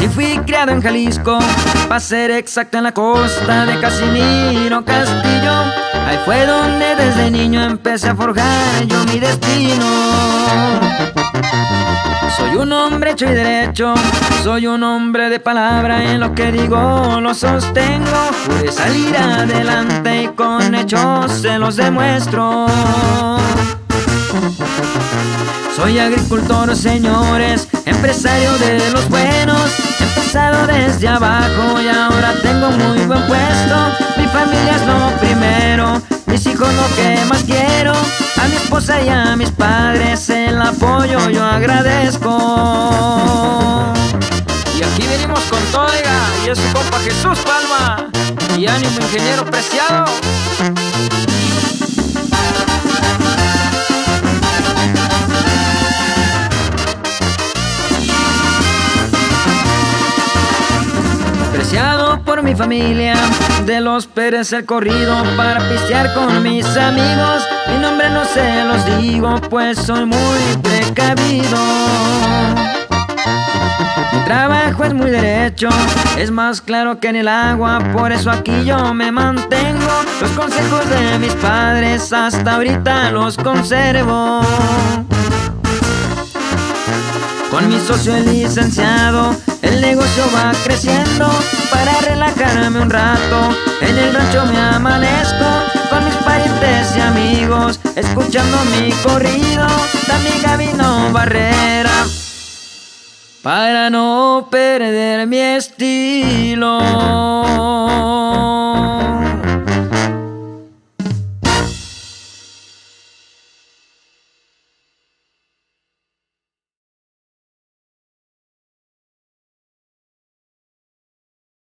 Si fui criado en Jalisco, para ser exacto en la costa de Casimiro Castillo. Ahí fue donde desde niño empecé a forjar yo mi destino. Soy un hombre hecho y derecho, soy un hombre de palabra, en lo que digo lo sostengo. Pude salir adelante y con hechos se los demuestro. Soy agricultor, señores, empresario de los buenos. Desde abajo y ahora tengo muy buen puesto. Mi familia es lo primero, mis hijos lo que más quiero. A mi esposa y a mis padres el apoyo yo agradezco. Y aquí venimos con todo, y es su compa Jesús Palma. Y ánimo, ingeniero preciado. Por mi familia, de los Pérez el corrido para pistear con mis amigos. Mi nombre no se los digo, pues soy muy precavido. Mi trabajo es muy derecho, es más claro que en el agua, por eso aquí yo me mantengo. Los consejos de mis padres hasta ahorita los conservo. Con mi socio el licenciado, el negocio va creciendo. Para relajarme un rato, en el rancho me amanezco. Con mis parientes y amigos, escuchando mi corrido. mi Gabino Barrera, para no perder mi estilo.